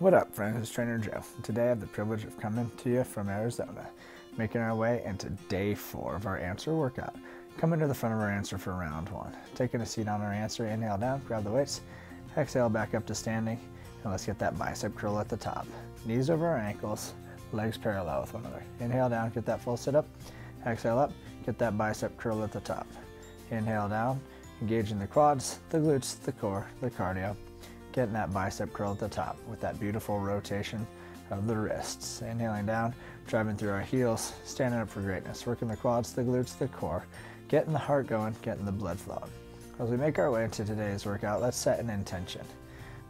What up, friends? It's Trainer Joe. Today I have the privilege of coming to you from Arizona, making our way into day four of our answer workout. Coming to the front of our answer for round one. Taking a seat on our answer, inhale down, grab the weights, exhale back up to standing, and let's get that bicep curl at the top. Knees over our ankles, legs parallel with one another. Inhale down, get that full sit up. Exhale up, get that bicep curl at the top. Inhale down, engaging the quads, the glutes, the core, the cardio getting that bicep curl at the top with that beautiful rotation of the wrists. Inhaling down, driving through our heels, standing up for greatness, working the quads, the glutes, the core, getting the heart going, getting the blood flowing. As we make our way into today's workout, let's set an intention.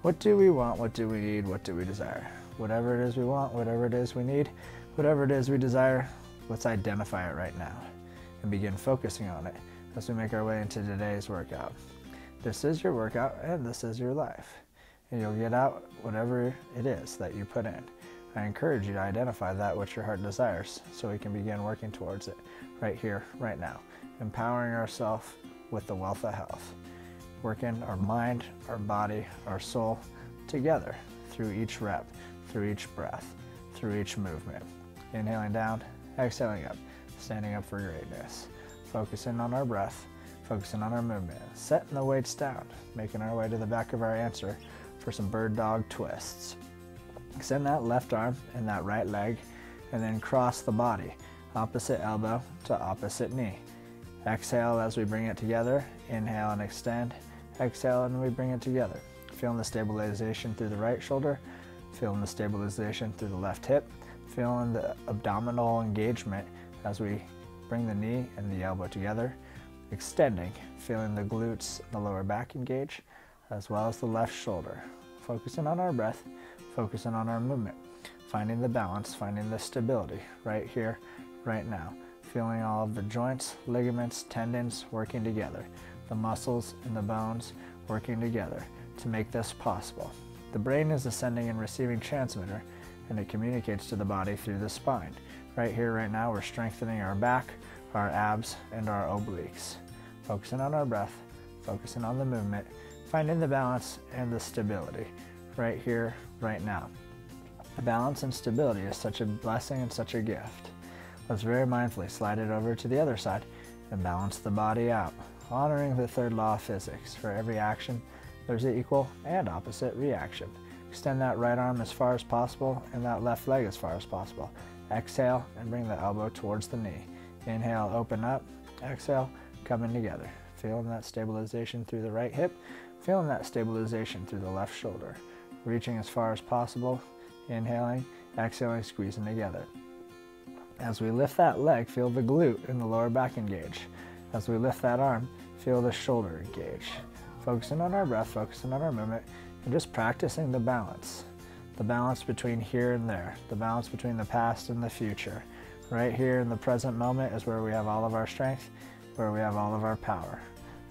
What do we want? What do we need? What do we desire? Whatever it is we want, whatever it is we need, whatever it is we desire, let's identify it right now and begin focusing on it as we make our way into today's workout. This is your workout and this is your life and you'll get out whatever it is that you put in. I encourage you to identify that which your heart desires so we can begin working towards it right here, right now. Empowering ourselves with the wealth of health. Working our mind, our body, our soul together through each rep, through each breath, through each movement. Inhaling down, exhaling up, standing up for greatness. Focusing on our breath, focusing on our movement, setting the weights down, making our way to the back of our answer for some bird dog twists. Extend that left arm and that right leg and then cross the body, opposite elbow to opposite knee. Exhale as we bring it together, inhale and extend, exhale and we bring it together. Feeling the stabilization through the right shoulder, feeling the stabilization through the left hip, feeling the abdominal engagement as we bring the knee and the elbow together, extending, feeling the glutes, the lower back engage, as well as the left shoulder. Focusing on our breath, focusing on our movement, finding the balance, finding the stability right here, right now. Feeling all of the joints, ligaments, tendons working together, the muscles and the bones working together to make this possible. The brain is the sending and receiving transmitter and it communicates to the body through the spine. Right here, right now, we're strengthening our back, our abs, and our obliques. Focusing on our breath, focusing on the movement, finding the balance and the stability right here, right now. balance and stability is such a blessing and such a gift. Let's very mindfully slide it over to the other side and balance the body out, honoring the third law of physics. For every action, there's an equal and opposite reaction. Extend that right arm as far as possible and that left leg as far as possible. Exhale and bring the elbow towards the knee. Inhale, open up. Exhale, coming together. Feeling that stabilization through the right hip Feeling that stabilization through the left shoulder. Reaching as far as possible. Inhaling, exhaling, squeezing together. As we lift that leg, feel the glute in the lower back engage. As we lift that arm, feel the shoulder engage. Focusing on our breath, focusing on our movement, and just practicing the balance. The balance between here and there, the balance between the past and the future. Right here in the present moment is where we have all of our strength, where we have all of our power.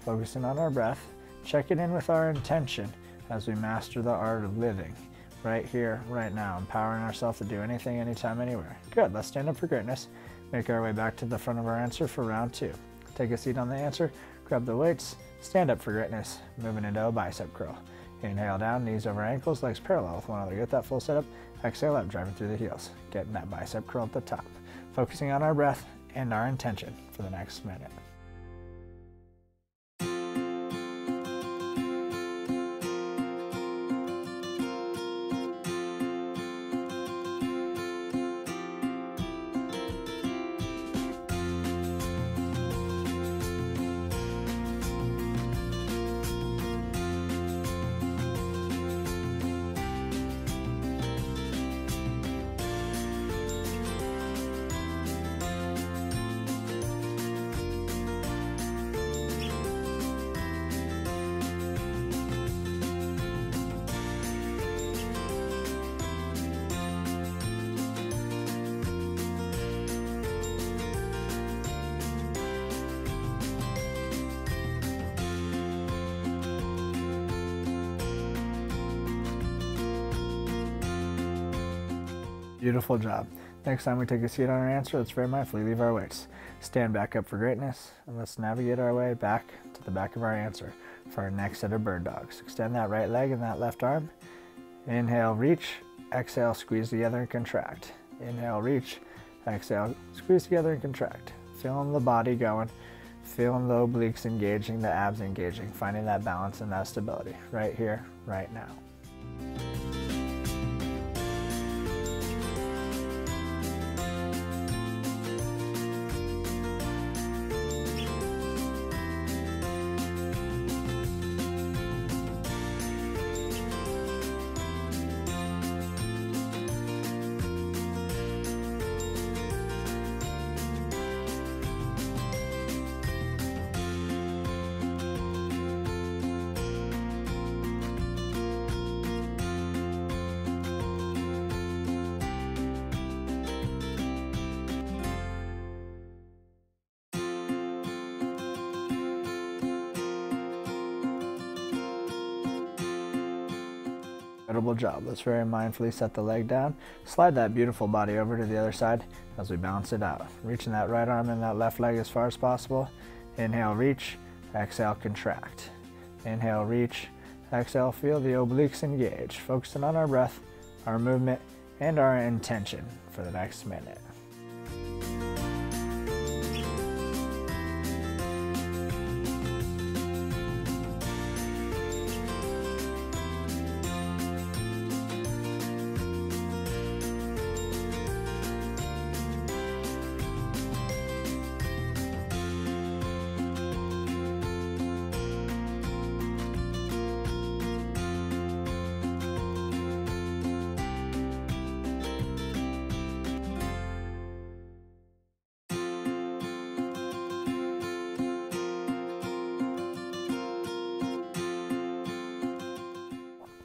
Focusing on our breath, Check it in with our intention as we master the art of living right here, right now, empowering ourselves to do anything, anytime, anywhere. Good, let's stand up for greatness. Make our way back to the front of our answer for round two. Take a seat on the answer, grab the weights, stand up for greatness, moving into a bicep curl. Inhale down, knees over ankles, legs parallel with one another. Get that full setup. Exhale up, driving through the heels. Getting that bicep curl at the top. Focusing on our breath and our intention for the next minute. Beautiful job. Next time we take a seat on our answer, let's very mindfully leave our weights. Stand back up for greatness, and let's navigate our way back to the back of our answer for our next set of bird dogs. Extend that right leg and that left arm. Inhale, reach. exhale, squeeze together and contract. Inhale, reach, exhale, squeeze together and contract. Feeling the body going, feeling the obliques engaging, the abs engaging, finding that balance and that stability right here, right now. Incredible job. Let's very mindfully set the leg down. Slide that beautiful body over to the other side as we balance it out. Reaching that right arm and that left leg as far as possible. Inhale, reach. Exhale, contract. Inhale, reach. Exhale, feel the obliques engage. Focusing on our breath, our movement, and our intention for the next minute.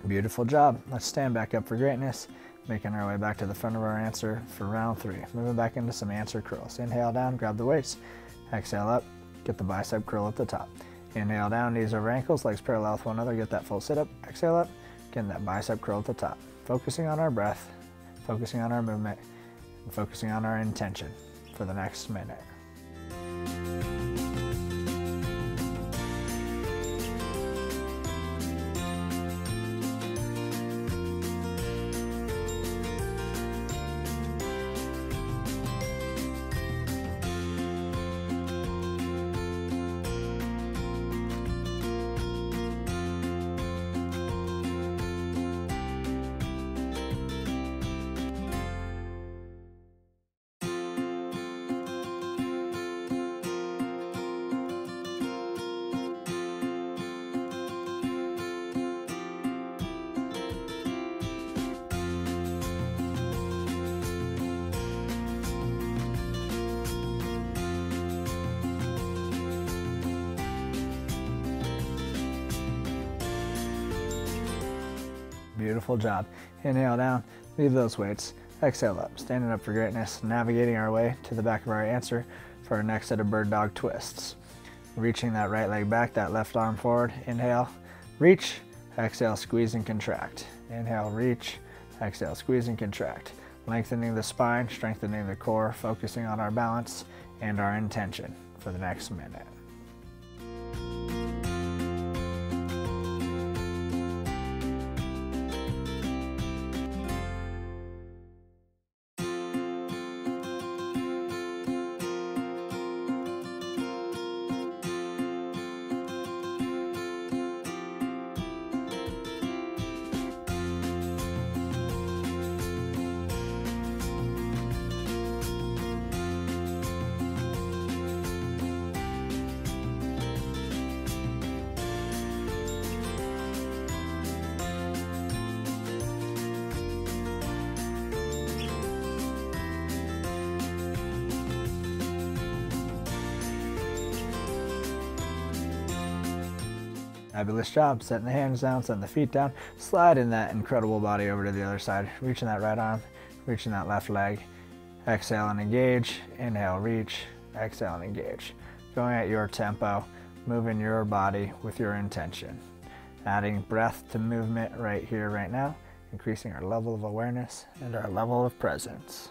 Beautiful job. Let's stand back up for greatness, making our way back to the front of our answer for round three. Moving back into some answer curls. Inhale down, grab the waist. Exhale up, get the bicep curl at the top. Inhale down, knees over ankles, legs parallel with one another, get that full sit up. Exhale up, getting that bicep curl at the top. Focusing on our breath, focusing on our movement, and focusing on our intention for the next minute. Beautiful job. Inhale down, leave those weights. Exhale up, standing up for greatness, navigating our way to the back of our answer for our next set of bird dog twists. Reaching that right leg back, that left arm forward. Inhale, reach. Exhale, squeeze and contract. Inhale, reach. Exhale, squeeze and contract. Lengthening the spine, strengthening the core, focusing on our balance and our intention for the next minute. Fabulous job. Setting the hands down, setting the feet down, sliding that incredible body over to the other side, reaching that right arm, reaching that left leg. Exhale and engage. Inhale, reach. Exhale and engage. Going at your tempo, moving your body with your intention. Adding breath to movement right here, right now, increasing our level of awareness and our level of presence.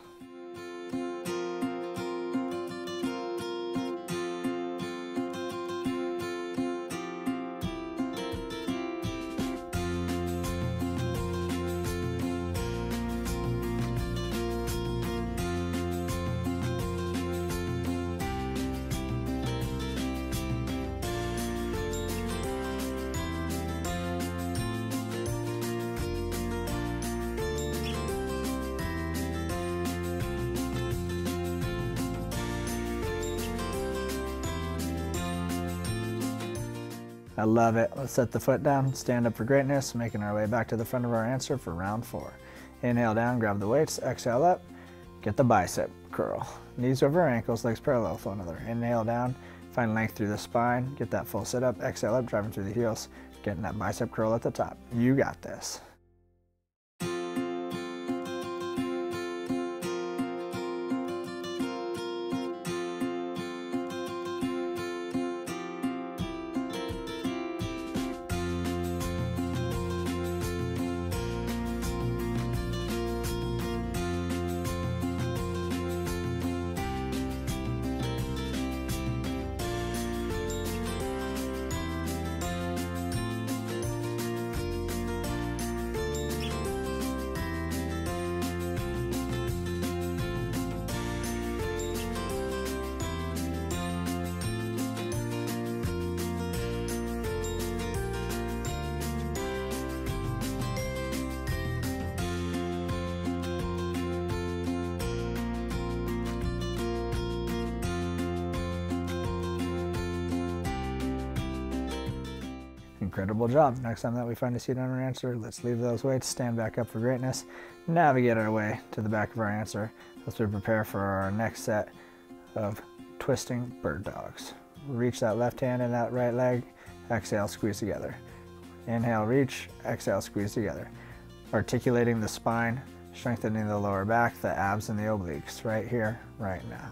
I love it. Let's set the foot down, stand up for greatness, making our way back to the front of our answer for round four. Inhale down, grab the weights, exhale up, get the bicep curl. Knees over ankles, legs parallel with one another. Inhale down, find length through the spine, get that full sit up, exhale up, driving through the heels, getting that bicep curl at the top. You got this. Incredible job. Next time that we find a seat on our answer, let's leave those weights, stand back up for greatness, navigate our way to the back of our answer as we prepare for our next set of twisting bird dogs. Reach that left hand and that right leg, exhale, squeeze together. Inhale, reach, exhale, squeeze together. Articulating the spine, strengthening the lower back, the abs and the obliques, right here, right now.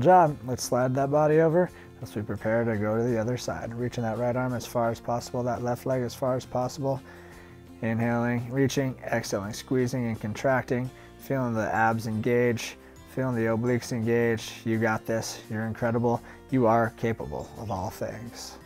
Job. Let's slide that body over as we prepare to go to the other side. Reaching that right arm as far as possible, that left leg as far as possible. Inhaling, reaching, exhaling, squeezing and contracting, feeling the abs engage, feeling the obliques engage. You got this. You're incredible. You are capable of all things.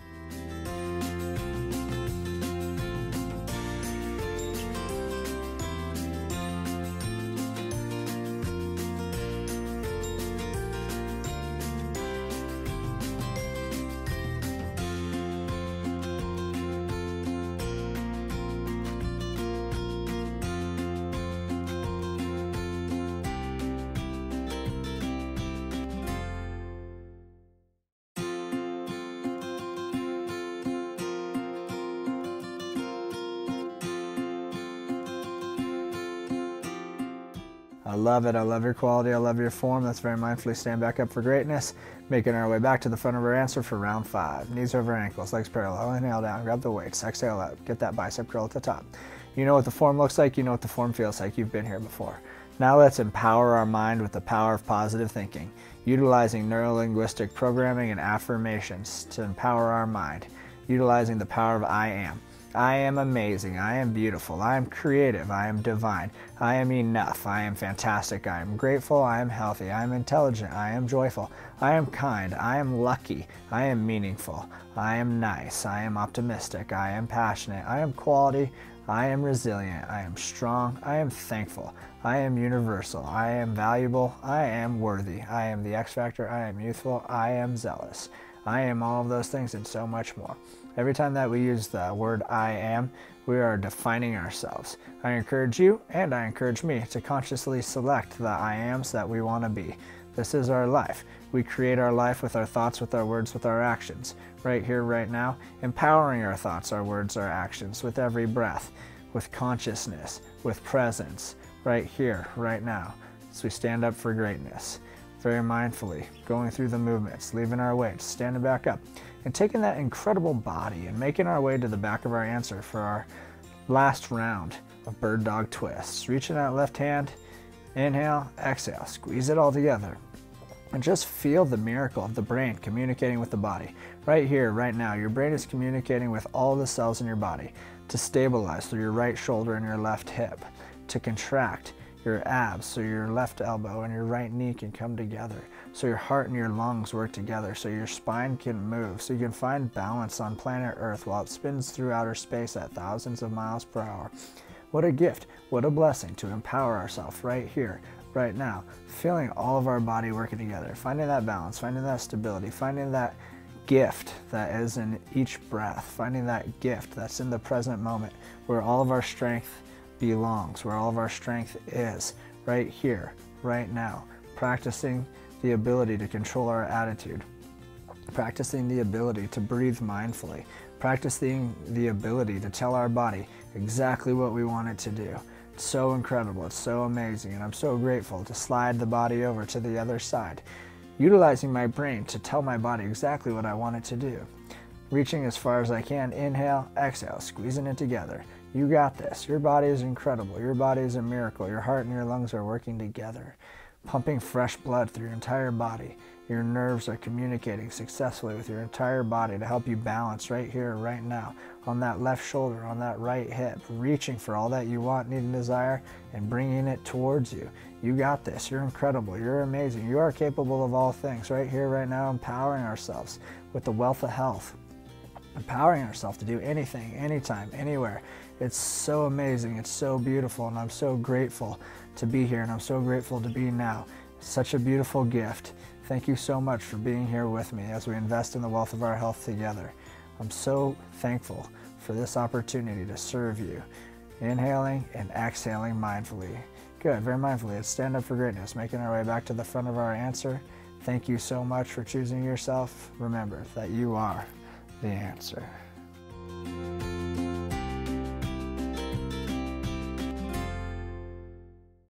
I love it. I love your quality. I love your form. Let's very mindfully stand back up for greatness, making our way back to the front of our answer for round five. Knees over ankles, legs parallel. Inhale down, grab the weights. Exhale out. Get that bicep curl at the top. You know what the form looks like. You know what the form feels like. You've been here before. Now let's empower our mind with the power of positive thinking, utilizing neurolinguistic programming and affirmations to empower our mind, utilizing the power of I am. I am amazing. I am beautiful. I am creative. I am divine. I am enough. I am fantastic. I am grateful. I am healthy. I am intelligent. I am joyful. I am kind. I am lucky. I am meaningful. I am nice. I am optimistic. I am passionate. I am quality. I am resilient. I am strong. I am thankful. I am universal. I am valuable. I am worthy. I am the X Factor. I am youthful. I am zealous. I am all of those things and so much more. Every time that we use the word I am, we are defining ourselves. I encourage you and I encourage me to consciously select the I ams that we want to be. This is our life. We create our life with our thoughts, with our words, with our actions. Right here, right now, empowering our thoughts, our words, our actions with every breath, with consciousness, with presence, right here, right now. So we stand up for greatness very mindfully, going through the movements, leaving our weights, standing back up, and taking that incredible body and making our way to the back of our answer for our last round of bird dog twists. Reaching that left hand, inhale, exhale, squeeze it all together. And just feel the miracle of the brain communicating with the body. Right here, right now, your brain is communicating with all the cells in your body to stabilize through your right shoulder and your left hip, to contract your abs so your left elbow and your right knee can come together, so your heart and your lungs work together, so your spine can move, so you can find balance on planet Earth while it spins through outer space at thousands of miles per hour. What a gift, what a blessing to empower ourselves right here, right now, feeling all of our body working together, finding that balance, finding that stability, finding that gift that is in each breath, finding that gift that's in the present moment where all of our strength belongs, where all of our strength is, right here, right now. Practicing the ability to control our attitude, practicing the ability to breathe mindfully, practicing the ability to tell our body exactly what we want it to do. It's so incredible, it's so amazing, and I'm so grateful to slide the body over to the other side, utilizing my brain to tell my body exactly what I want it to do. Reaching as far as I can, inhale, exhale, squeezing it together. You got this. Your body is incredible. Your body is a miracle. Your heart and your lungs are working together, pumping fresh blood through your entire body. Your nerves are communicating successfully with your entire body to help you balance right here, right now, on that left shoulder, on that right hip, reaching for all that you want, need, and desire, and bringing it towards you. You got this. You're incredible. You're amazing. You are capable of all things right here, right now, empowering ourselves with the wealth of health, empowering ourselves to do anything, anytime, anywhere. It's so amazing. It's so beautiful, and I'm so grateful to be here, and I'm so grateful to be now. such a beautiful gift. Thank you so much for being here with me as we invest in the wealth of our health together. I'm so thankful for this opportunity to serve you. Inhaling and exhaling mindfully. Good, very mindfully. Let's stand up for greatness, making our way back to the front of our answer. Thank you so much for choosing yourself. Remember that you are the answer.